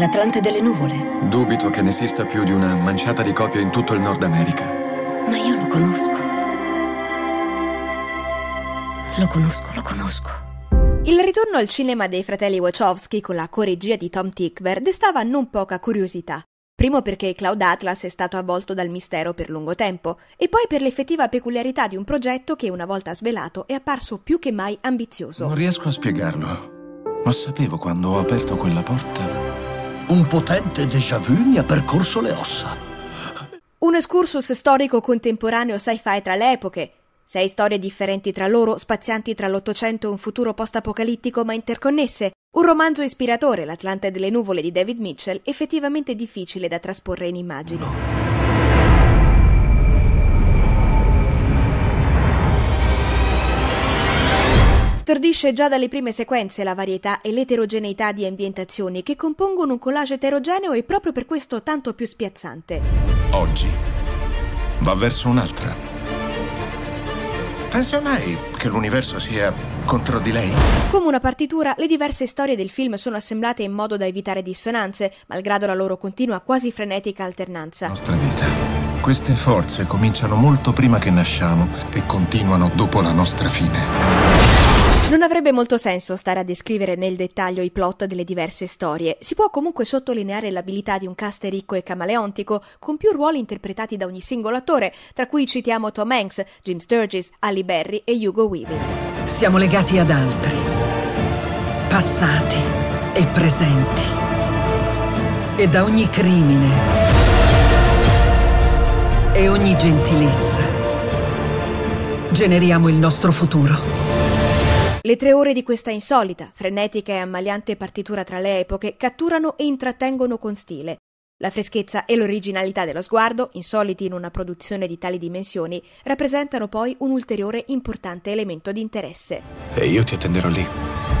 l'Atlante delle nuvole. Dubito che ne esista più di una manciata di copie in tutto il Nord America. Ma io lo conosco. Lo conosco, lo conosco. Il ritorno al cinema dei fratelli Wachowski con la corregia di Tom Tickver destava non poca curiosità. Primo perché Cloud Atlas è stato avvolto dal mistero per lungo tempo, e poi per l'effettiva peculiarità di un progetto che, una volta svelato, è apparso più che mai ambizioso. Non riesco a spiegarlo, ma sapevo quando ho aperto quella porta. Un potente déjà vu mi ha percorso le ossa. Un excursus storico contemporaneo sci-fi tra le epoche, sei storie differenti tra loro, spazianti tra l'Ottocento e un futuro post-apocalittico ma interconnesse, un romanzo ispiratore, L'Atlante delle nuvole di David Mitchell, effettivamente difficile da trasporre in immagini. Stordisce già dalle prime sequenze la varietà e l'eterogeneità di ambientazioni che compongono un collage eterogeneo e proprio per questo tanto più spiazzante. Oggi va verso un'altra. Pensa mai che l'universo sia contro di lei? Come una partitura, le diverse storie del film sono assemblate in modo da evitare dissonanze, malgrado la loro continua, quasi frenetica alternanza. Nostra vita. Queste forze cominciano molto prima che nasciamo e continuano dopo la nostra fine. Non avrebbe molto senso stare a descrivere nel dettaglio i plot delle diverse storie. Si può comunque sottolineare l'abilità di un cast ricco e camaleontico, con più ruoli interpretati da ogni singolo attore, tra cui citiamo Tom Hanks, Jim Sturgis, Ali Berry e Hugo Weaving. Siamo legati ad altri, passati e presenti. E da ogni crimine e ogni gentilezza generiamo il nostro futuro. Le tre ore di questa insolita, frenetica e ammaliante partitura tra le epoche catturano e intrattengono con stile. La freschezza e l'originalità dello sguardo, insoliti in una produzione di tali dimensioni, rappresentano poi un ulteriore importante elemento di interesse. E io ti attenderò lì.